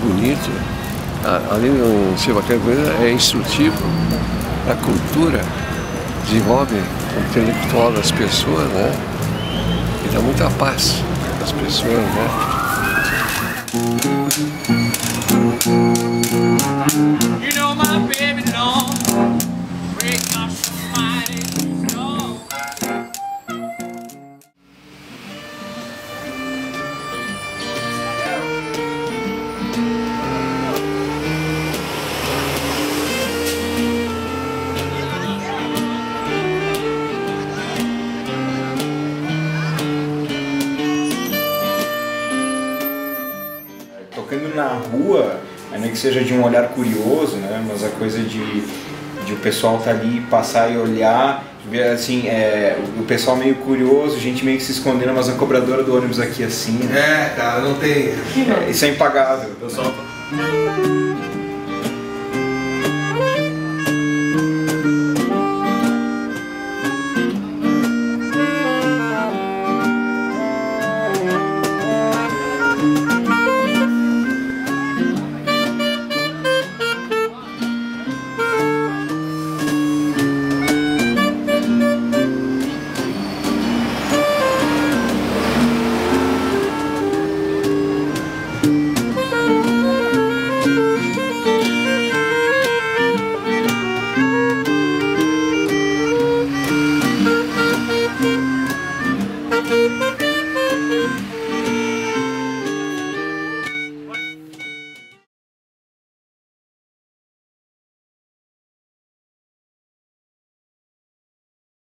bonito. Ah, Além de ser bacana, é instrutivo a cultura, desenvolve o intelectual das pessoas, né? E dá muita paz às pessoas, né? You know my baby long break my tocando na rua, ainda que seja de um olhar curioso, né? Mas a coisa de, de o pessoal tá ali, passar e olhar, ver assim, é, o pessoal meio curioso, gente meio que se escondendo, mas a cobradora do ônibus aqui assim, né? É, cara, não tem. É, isso é impagável. Pessoal.